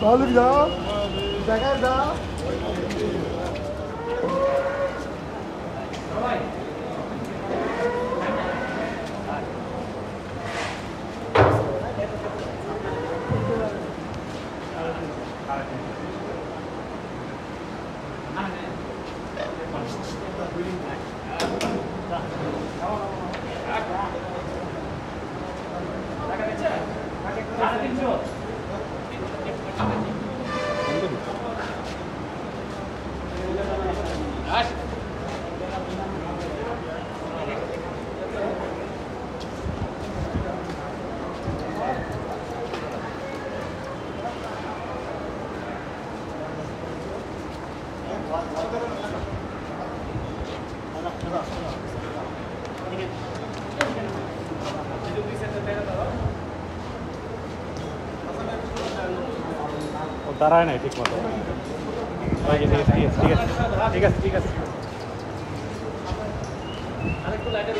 Lalu dah, jangan dah. はい da. দাঁড়ায় নাই ঠিক মতো ঠিক আছে ঠিক আছে ঠিক আছে ঠিক আছে ঠিক আছে আরেকটু লাইটার